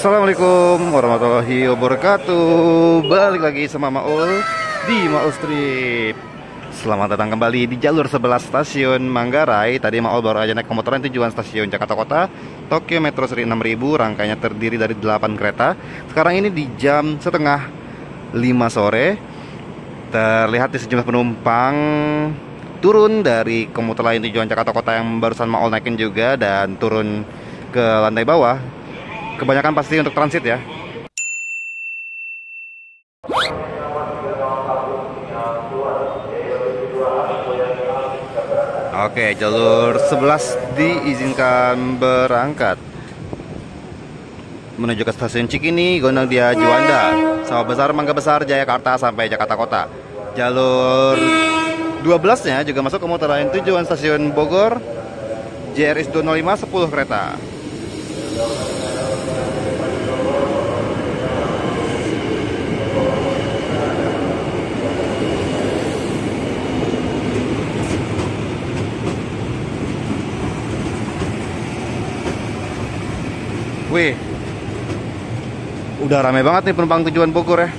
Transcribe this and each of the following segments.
Assalamualaikum warahmatullahi wabarakatuh. Balik lagi sama Maul di Maul Strip Selamat datang kembali di jalur 11 stasiun Manggarai. Tadi Maul baru aja naik komuteran tujuan stasiun Jakarta Kota Tokyo Metro Seri 6000 Rangkaiannya terdiri dari 8 kereta. Sekarang ini di jam setengah 5 sore Terlihat di sejumlah penumpang turun dari komuter lain tujuan Jakarta Kota yang barusan Maul naikin juga Dan turun ke lantai bawah Kebanyakan pasti untuk transit ya. Oke, jalur 11 diizinkan berangkat menuju ke stasiun Cikini, Gondang Dia, Juanda, Sawah Besar, Mangga Besar, Jayakarta sampai Jakarta Kota. Jalur 12-nya juga masuk ke komuter lain tujuan stasiun Bogor, JRS 205 10 kereta. Udah rame banget nih penumpang tujuan Bogor ya.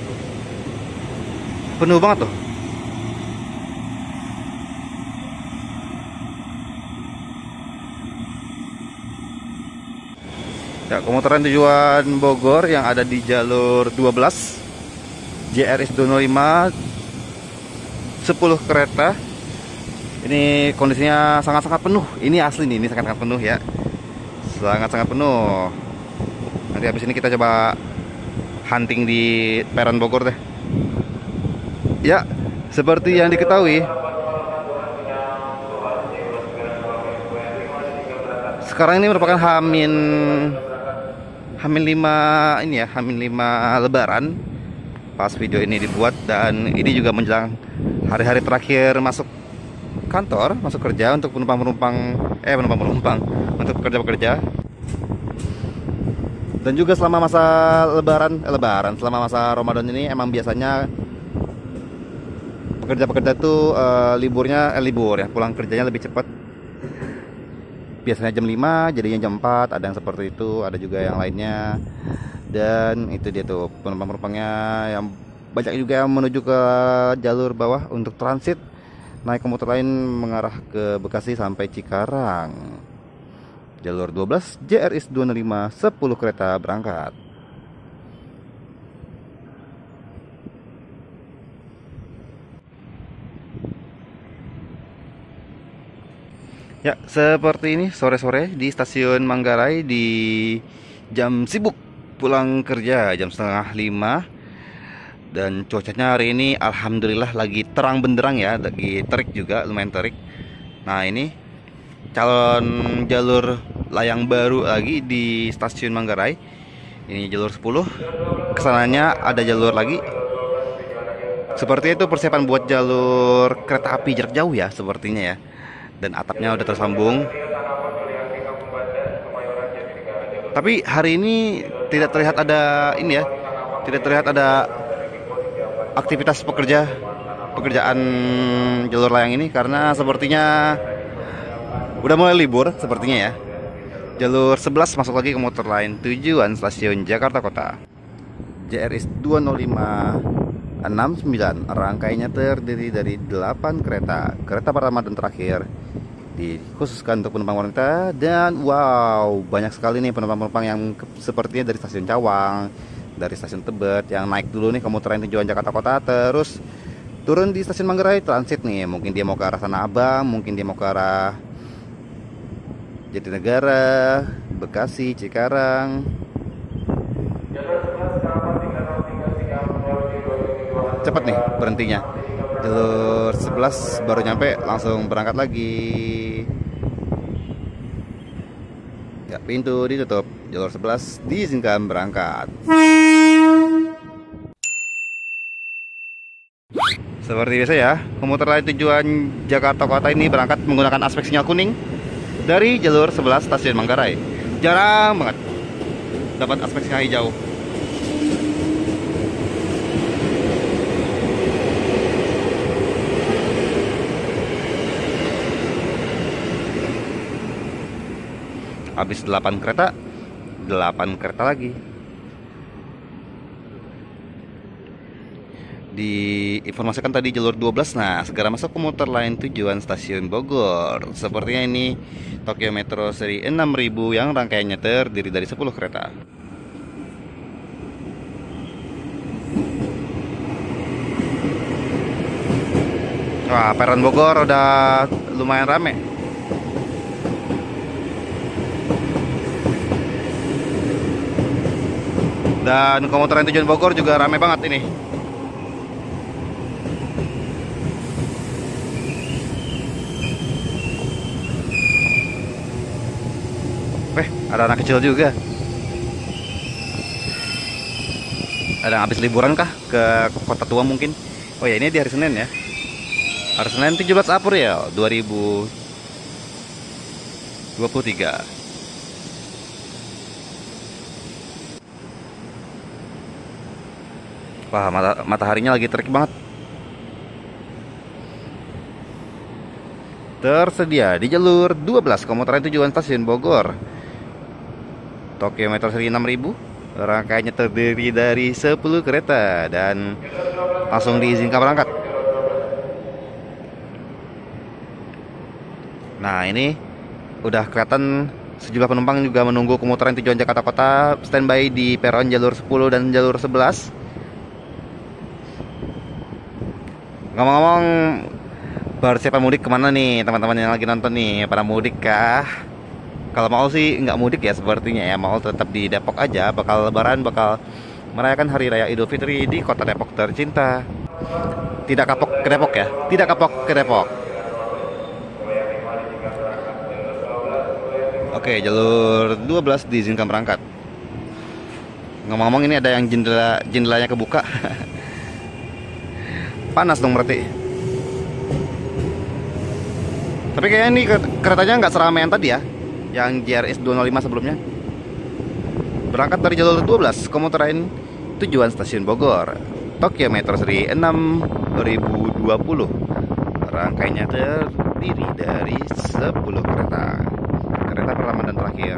Penuh banget tuh. Ya, komuteran tujuan Bogor yang ada di jalur 12 JRS 205 10 kereta. Ini kondisinya sangat-sangat penuh. Ini asli nih, ini sangat-sangat penuh ya. Sangat-sangat penuh. Nanti habis ini kita coba hunting di peron Bogor deh. Ya, seperti yang diketahui, sekarang ini merupakan Hamin Hamin 5 ini ya, Hamin 5 lebaran. Pas video ini dibuat dan ini juga menjelang hari-hari terakhir masuk kantor, masuk kerja untuk penumpang-penumpang eh penumpang-penumpang untuk pekerja-pekerja dan juga selama masa lebaran eh, lebaran selama masa Ramadan ini emang biasanya pekerja-pekerja tuh uh, liburnya eh, libur ya pulang kerjanya lebih cepat. Biasanya jam 5 jadinya jam 4 ada yang seperti itu ada juga yang lainnya. Dan itu dia tuh penumpang-penumpangnya yang banyak juga yang menuju ke jalur bawah untuk transit. Naik komuter lain mengarah ke Bekasi sampai Cikarang Jalur 12 JRS 205 10 kereta berangkat. Ya, seperti ini sore-sore di stasiun Manggarai di jam sibuk pulang kerja jam setengah lima dan cuacanya hari ini alhamdulillah lagi terang benderang ya lagi terik juga lumayan terik nah ini calon jalur layang baru lagi di stasiun Manggarai. Ini jalur 10 ke sananya ada jalur lagi. Seperti itu persiapan buat jalur kereta api jarak jauh ya sepertinya ya. Dan atapnya udah tersambung. Tapi hari ini tidak terlihat ada ini ya tidak terlihat ada aktivitas pekerja pekerjaan jalur layang ini karena sepertinya Udah mulai libur sepertinya ya. Jalur 11 masuk lagi ke motor lain tujuan stasiun Jakarta Kota. JRS 205 69 rangkainya terdiri dari 8 kereta. Kereta pertama dan terakhir dikhususkan untuk penumpang wanita dan wow banyak sekali nih penumpang-penumpang yang sepertinya dari stasiun Cawang, dari stasiun Tebet yang naik dulu nih komuter lain tujuan Jakarta Kota terus turun di stasiun Manggarai transit nih mungkin dia mau ke arah Tanah Abang mungkin dia mau ke arah Jatinegara, Bekasi, Cikarang. Cepat nih berhentinya. Jalur 11 baru nyampe langsung berangkat lagi. Ya, pintu ditutup. Jalur 11 diizinkan berangkat. Seperti biasa ya, komuter lain tujuan Jakarta Kota ini berangkat menggunakan aspek sinyal kuning dari jalur 11 stasiun Manggarai. Jarang banget dapat aspek sinyal hijau. habis 8 kereta 8 kereta lagi diinformasikan tadi jalur 12 nah segera masuk komuter lain tujuan stasiun Bogor sepertinya ini Tokyo Metro seri 6000 yang rangkaiannya terdiri dari 10 kereta Wah, peron Bogor udah lumayan rame. Dan komuter tujuan Bogor juga rame banget ini. Eh, ada anak kecil juga. Ada yang habis liburan kah ke kota tua mungkin? Oh ya, ini di hari Senin ya. Hari Senin 17 April 2023. Wah, mata mataharinya lagi terik banget. Tersedia di jalur 12 komuter tujuan stasiun Bogor. Tokyo Metro seri 6000 rangkaiannya terdiri dari 10 kereta dan langsung diizinkan berangkat. Nah ini udah kelihatan sejumlah penumpang juga menunggu komuteran tujuan Jakarta Kota standby di peron jalur 10 dan jalur 11. Ngomong-ngomong, baru siapa mudik ke mana nih teman-teman yang lagi nonton nih? Para mudik kah? Kalau mau sih nggak mudik ya sepertinya ya, mau tetap di Depok aja. Bakal Lebaran, bakal merayakan Hari Raya Idul Fitri di kota Depok tercinta. Tidak kapok ke Depok ya, tidak kapok ke Depok. Oke, jalur 12 diizinkan berangkat. Ngomong-ngomong ini ada yang jendela jendelanya kebuka. Panas dong berarti. Tapi kayaknya ini keretanya nggak seramai yang tadi ya yang JRS 205 sebelumnya. Berangkat dari jalur 12, komuter lain tujuan stasiun Bogor, Tokyo Metro Seri 6 2020. Rangkaiannya terdiri dari 10 kereta. Kereta pertama dan terakhir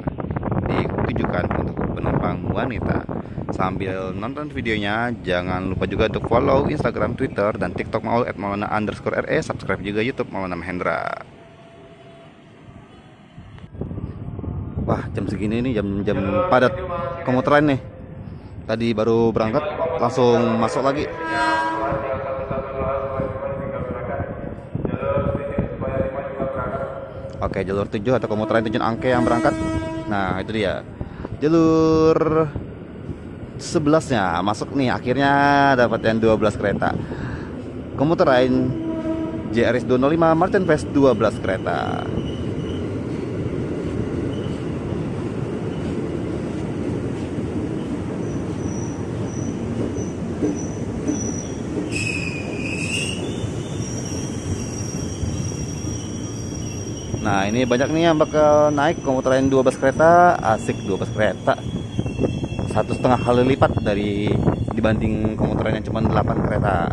ditujukan untuk penumpang wanita. Sambil nonton videonya, jangan lupa juga untuk follow Instagram, Twitter, dan TikTok Maul at Maulana underscore RE. Subscribe juga YouTube Maulana Mahendra. Wah jam segini nih jam-jam padat. Komuter lain nih. Tadi baru berangkat langsung masuk lagi. Oke jalur 7 atau komuter lain tujuan Angke yang berangkat. Nah itu dia. Jalur 11 nya masuk nih akhirnya dapat yang 12 kereta. Komuter lain JRS 205 Martin Fest 12 kereta Nah ini banyak nih yang bakal naik. Komuter lain 12 kereta Asik 12 kereta. Satu setengah kali lipat dari dibanding komuter lain yang cuma 8 kereta.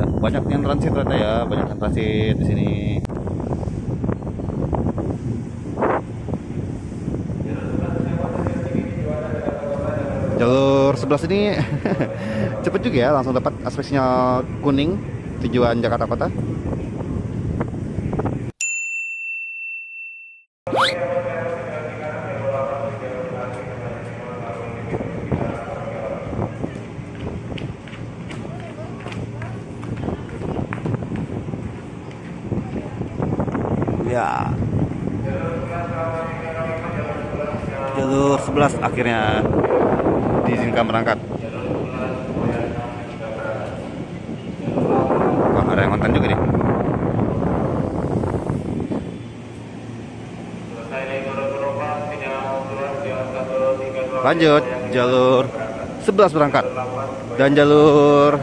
Dan banyak yang transit ternyata ya. Banyak yang transit di sini. Jalur 11 ini cepet juga ya langsung dapat aspeknya kuning tujuan Jakarta Kota. Ya. Jalur 11 akhirnya diizinkan berangkat ada yang konten juga nih. Lanjut jalur 11 berangkat. Dan jalur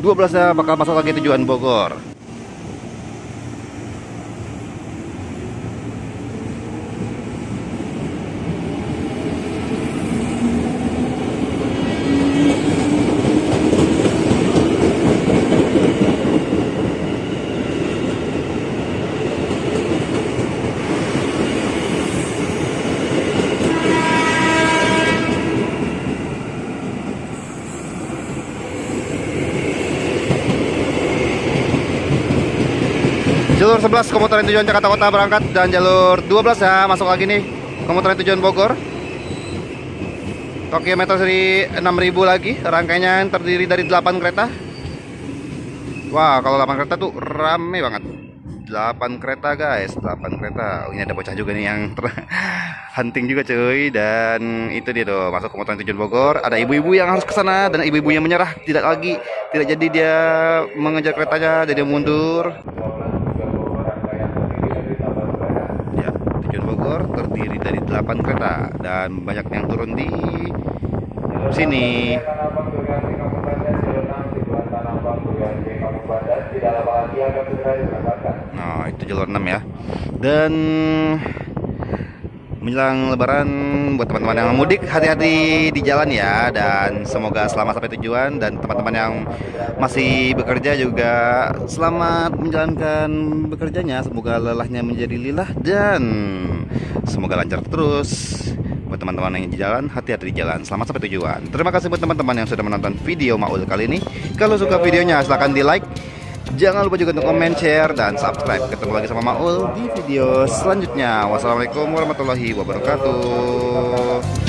12 nya bakal masuk lagi tujuan Bogor Jalur 11 komuter tujuan Jakarta Kota berangkat dan jalur 12 ya masuk lagi nih komuter tujuan Bogor. Tokyo Metro seri 6000 lagi rangkainya terdiri dari 8 kereta. Wah, kalau 8 kereta tuh rame banget. 8 kereta guys, 8 kereta. Oh, ini ada bocah juga nih yang hunting juga cuy dan itu dia tuh masuk komuter tujuan Bogor. Ada ibu-ibu yang harus ke sana dan ibu-ibu yang menyerah tidak lagi tidak jadi dia mengejar keretanya jadi mundur. Ya, tujuan Bogor terdiri dari 8 kereta dan banyak yang turun di sini. Nah, itu jalur 6 ya. Dan menjelang lebaran buat teman-teman yang mudik hati-hati di jalan ya. Dan semoga selamat sampai tujuan. Dan teman-teman yang masih bekerja juga selamat menjalankan bekerjanya. Semoga lelahnya menjadi lilah dan semoga lancar terus. Buat teman-teman yang di jalan hati-hati di jalan. Selamat sampai tujuan. Terima kasih buat teman-teman yang sudah menonton video Maul kali ini. Kalau suka videonya silahkan di like Jangan lupa juga untuk komen, share, dan subscribe. Ketemu lagi sama Maul di video selanjutnya. Wassalamualaikum warahmatullahi wabarakatuh.